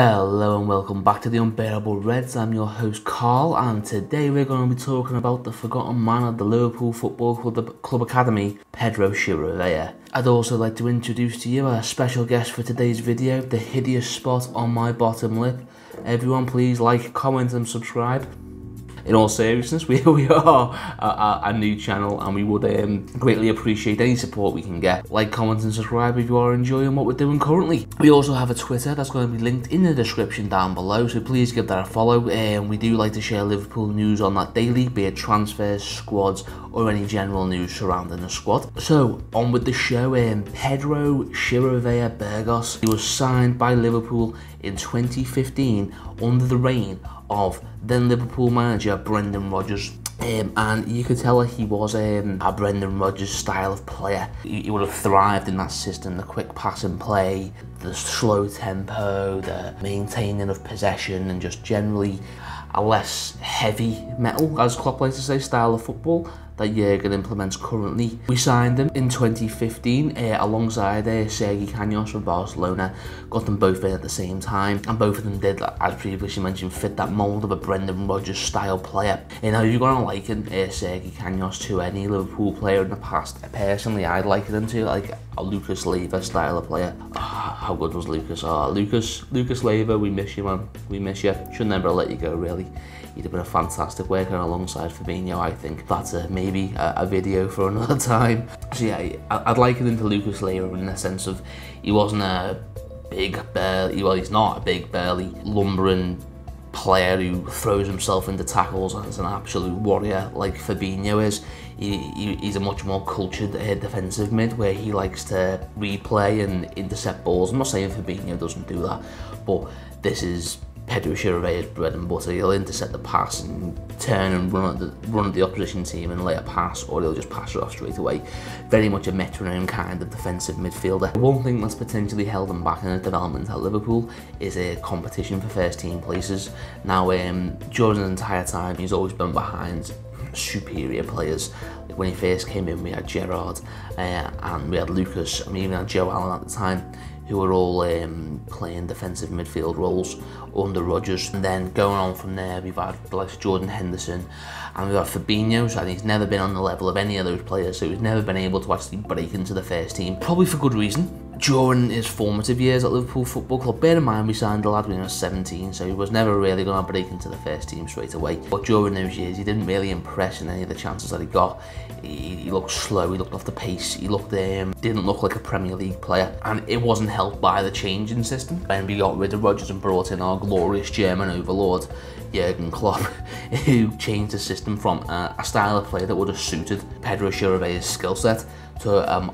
Hello and welcome back to the Unbearable Redz. I'm your host Carl, and today we're going to be talking about the forgotten man of the Liverpool Football Club, Club Academy, Pedro Chirivella. I'd also like to introduce to you a special guest for today's video, the hideous spot on my bottom lip. Everyone, please like, comment, and subscribe in all seriousness, we, we are a, a, new channel and we would um, greatly appreciate any support we can get. Like, comment and subscribe if you are enjoying what we're doing currently. We also have a Twitter that's going to be linked in the description down below, so please give that a follow. And um, we do like to share Liverpool news on that daily, be it transfers, squads, or any general news surrounding the squad. So, on with the show, um, Pedro Chirivella Burgos, he was signed by Liverpool in 2015 under the reign of then Liverpool manager Brendan Rodgers. Um, and you could tell he was um, a Brendan Rodgers style of player. He, he, would have thrived in that system, the quick pass and play, the slow tempo, the maintaining of possession, and just generally a less heavy metal, as Klopp likes to say, style of football that Jurgen implements currently. We signed them in 2015 uh, alongside uh, Sergi Canos from Barcelona, got them both in at the same time, and both of them did, as previously mentioned, fit that mould of a Brendan Rodgers style player. And now, if you're going to liken uh, Sergi Canos to any Liverpool player in the past, personally, I'd liken him to like a Lucas Leiva style of player. Oh, how good was Lucas? Oh, Lucas, Lucas Leiva, we miss you, man. We miss you. Should never let you go, really have been a fantastic worker alongside Fabinho, I think. That's maybe a, a, video for another time. So yeah, I'd liken him to Lucas Leiva in the sense of he wasn't a big, burly, well he's not a big, burly, lumbering player who throws himself into tackles and is an absolute warrior like Fabinho is. He, he, he's a much more cultured uh, defensive mid where he likes to replay and intercept balls. I'm not saying Fabinho doesn't do that, but this is Pedro Chirivella's bread and butter. He'll intercept the pass and turn and run at the run at the opposition team and lay a pass, or he'll just pass it off straight away. Very much a metronome kind of defensive midfielder. One thing that's potentially held him back in his development at Liverpool is a competition for first team places. Now, um, during the entire time, he's always been behind superior players. When he first came in, we had Gerrard uh, and we had Lucas, and we even had Joe Allen at the time who were all um, playing defensive midfield roles under Rodgers. And then going on from there, we've had like Jordan Henderson and we've got Fabinho, so he's never been on the level of any of those players, so he's never been able to actually break into the first team. Probably for good reason. During his formative years at Liverpool Football Club, bear in mind we signed the lad when he was 17, so he was never really going to break into the first team straight away. But during those years, he didn't really impress in any of the chances that he got. He, he looked slow, he looked off the pace, he looked um, didn't look like a Premier League player, and it wasn't helped by the changing system. When we got rid of Rodgers and brought in our glorious German overlord, Jurgen Klopp, who changed the system from a, style of play that would have suited Pedro Chirivella's skill set to um,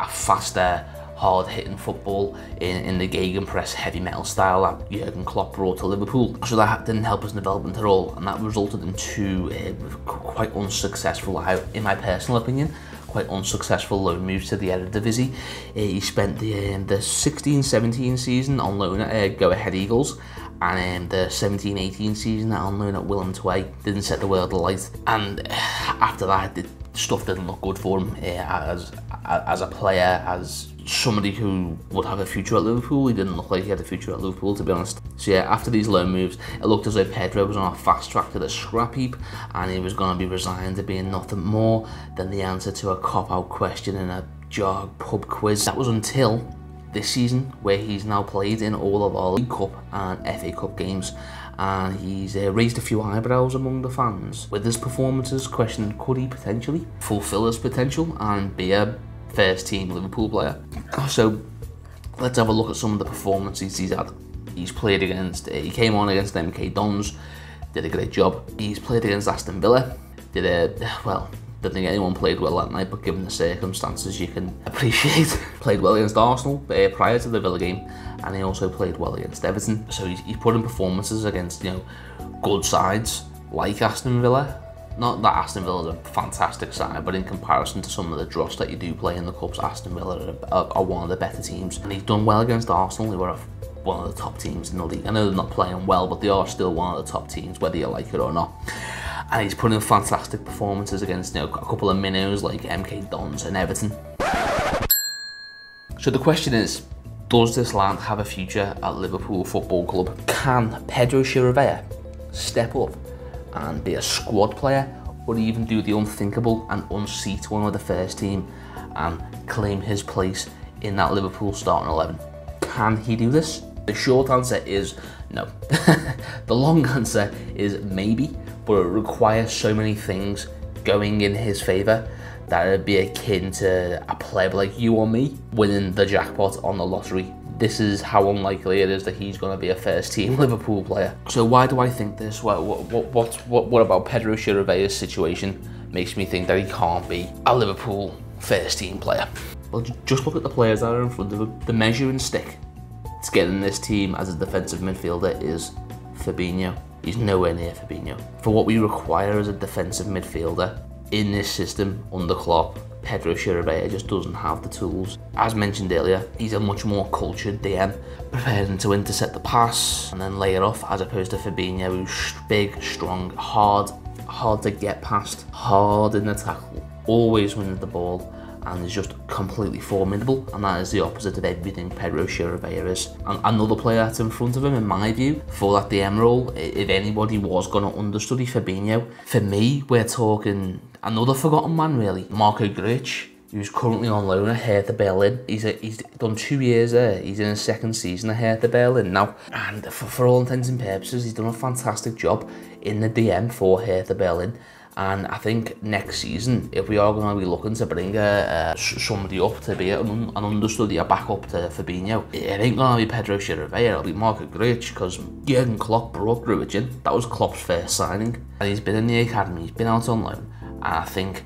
a faster, hard-hitting football in, in the gegenpress heavy metal style that Jurgen Klopp brought to Liverpool. So that didn't help his development at all, and that resulted in two uh, quite unsuccessful, in my personal opinion, quite unsuccessful loan moves to the Eredivisie. Uh, he spent the um, the 16-17 season on loan at uh, Go Ahead Eagles and um, the 17-18 season on loan at Willem II didn't set the world alight and uh, after that the stuff didn't look good for him uh, as as a player as somebody who would have a future at Liverpool he didn't look like he had a future at Liverpool to be honest so yeah after these loan moves it looked as though Pedro was on a fast track to the scrap heap and he was going to be resigned to being nothing more than the answer to a cop-out question in a jog pub quiz that was until this season where he's now played in all of our League Cup and FA Cup games and he's uh, raised a few eyebrows among the fans. With his performances, questioning could he potentially fulfill his potential and be a first team Liverpool player. So let's have a look at some of the performances he's had. He's played against, uh, he came on against MK Dons, did a great job. He's played against Aston Villa, did a, well, don't think anyone played well that night, but given the circumstances, you can appreciate. played well against Arsenal uh, prior to the Villa game, and he also played well against Everton. So he's, he's put in performances against you know good sides like Aston Villa. Not that Aston Villa is a fantastic side, but in comparison to some of the dross that you do play in the cups, Aston Villa are, are, are one of the better teams. And he's done well against Arsenal. They were one of the top teams in the league. I know they're not playing well, but they are still one of the top teams, whether you like it or not and he's put in fantastic performances against you know, a couple of minnows like MK Dons and Everton. So the question is, Does this lad have a future at Liverpool Football Club? Can Pedro Chirivella step up and be a squad player or even do the unthinkable and unseat one of the first team and claim his place in that Liverpool starting 11? Can he do this? The short answer is no. the long answer is maybe, but it requires so many things going in his favour that it'd be akin to a player like you or me winning the jackpot on the lottery. This is how unlikely it is that he's going to be a first team Liverpool player. So why do I think this? What what what what, what about Pedro Chirivella's situation makes me think that he can't be a Liverpool first team player? Well, just look at the players that are in front of him. The measuring stick to getting this team as a defensive midfielder is Fabinho. He's nowhere near Fabinho. For what we require as a defensive midfielder, in this system under Klopp, Pedro Chirivella just doesn't have the tools. As mentioned earlier, he's a much more cultured DM, preparing to intercept the pass and then lay it off, as opposed to Fabinho, who's big, strong, hard, hard to get past, hard in the tackle, always wins the ball, and is just completely formidable and that is the opposite of everything Pedro Chirivella is. And another player that's in front of him in my view for that DM role, if anybody was going to understudy Fabinho, for me we're talking another forgotten man really, Marko Grujic who's currently on loan at Hertha Berlin. He's a, he's done two years there. He's in his second season at Hertha Berlin now. And for, for all intents and purposes, he's done a fantastic job in the DM for Hertha Berlin. And I think next season, if we are going to be looking to bring uh, somebody up to be an, an understudy, a backup to Fabinho, it ain't going to be Pedro Chirivella, it'll be Marko Grujic, because Jurgen Klopp brought Grujic in. That was Klopp's first signing. And he's been in the academy, he's been out on loan. And I think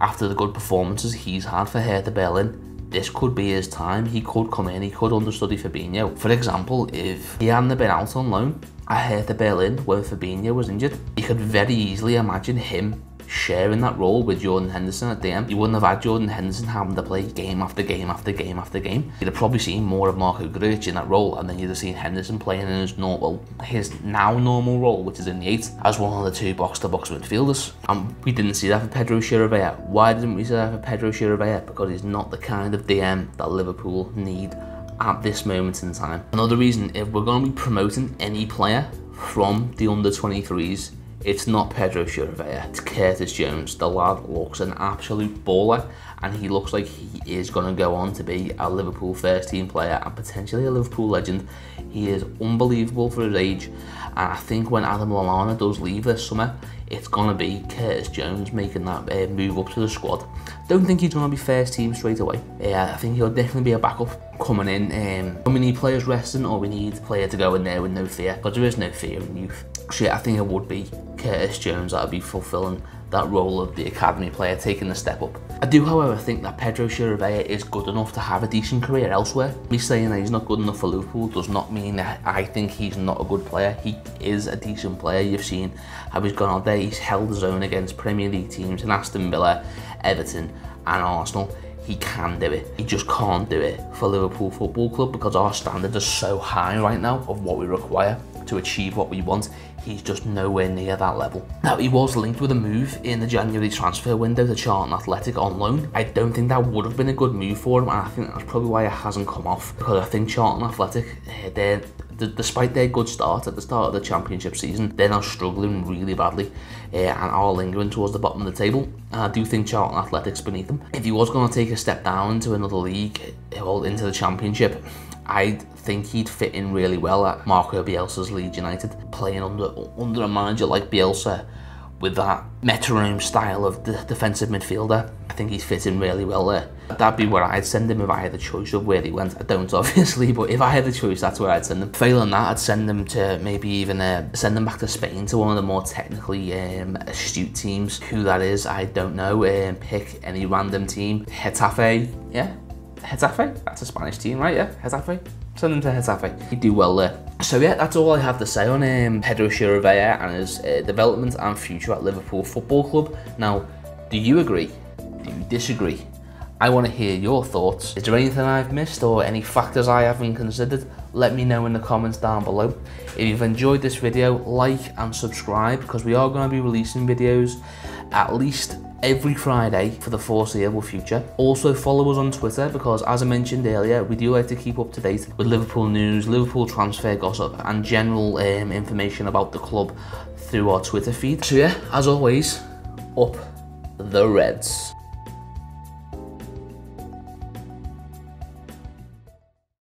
after the good performances he's had for Hertha Berlin, this could be his time. He could come in, he could understudy Fabinho. For example, if he hadn't been out on loan, I Hertha Berlin where Fabinho was injured. You could very easily imagine him sharing that role with Jordan Henderson at DM. You wouldn't have had Jordan Henderson having to play game after game after game after game. You'd have probably seen more of Marko Grujic in that role, and then you'd have seen Henderson playing in his normal, his now normal role, which is in the eight, as one of the two box-to-box midfielders. And we didn't see that for Pedro Chirivella. Why didn't we see that for Pedro Chirivella? Because he's not the kind of DM that Liverpool need at this moment in time. Another reason, if we're going to be promoting any player from the under 23s, it's not Pedro Chirivella, it's Curtis Jones. The lad looks an absolute baller and he looks like he is going to go on to be a Liverpool first team player and potentially a Liverpool legend. He is unbelievable for his age and I think when Adam Lallana does leave this summer, it's going to be Curtis Jones making that uh, move up to the squad. Don't think he's going to be first team straight away. Yeah, I think he'll definitely be a backup coming in. Um, when we need players resting or we need a player to go in there with no fear, because there is no fear in youth. Yeah, I think it would be Curtis Jones that would be fulfilling that role of the academy player taking the step up. I do however think that Pedro Chirivella is good enough to have a decent career elsewhere. Me saying that he's not good enough for Liverpool does not mean that I think he's not a good player. He is a decent player. You've seen how he's gone out there, he's held his own against Premier League teams in Aston Villa, Everton and Arsenal he can do it. He just can't do it for Liverpool Football Club because our standards are so high right now of what we require to achieve what we want he's just nowhere near that level. Now, he was linked with a move in the January transfer window to Charlton Athletic on loan. I don't think that would have been a good move for him, and I think that's probably why it hasn't come off, because I think Charlton Athletic, uh, they're despite their good start at the start of the championship season, they're now struggling really badly uh, and are lingering towards the bottom of the table. And I do think Charlton Athletics beneath them. If he was going to take a step down into another league, well, into the championship, I think he'd fit in really well at Marco Bielsa's Leeds United, playing under under a manager like Bielsa with that metronome style of the defensive midfielder. I think he's fitting really well there. That'd be where I'd send him if I had the choice of where he went. I don't obviously, but if I had the choice, that's where I'd send him. Failing that, I'd send him to maybe even uh, send him back to Spain to one of the more technically um, astute teams. Who that is, I don't know. Um, pick any random team. Getafe, yeah, Getafe? That's a Spanish team, right? Yeah, Getafe. Send them to Getafe. You do well there. So yeah, that's all I have to say on um, Pedro Chirivella and his uh, development and future at Liverpool Football Club. Now, do you agree? Do you disagree? I want to hear your thoughts. Is there anything I've missed or any factors I haven't considered? Let me know in the comments down below. If you've enjoyed this video, like and subscribe because we are going to be releasing videos at least every Friday for the foreseeable future. Also follow us on Twitter because as I mentioned earlier, we do like to keep up to date with Liverpool news, Liverpool transfer gossip and general um, information about the club through our Twitter feed. So yeah, as always, up the Reds.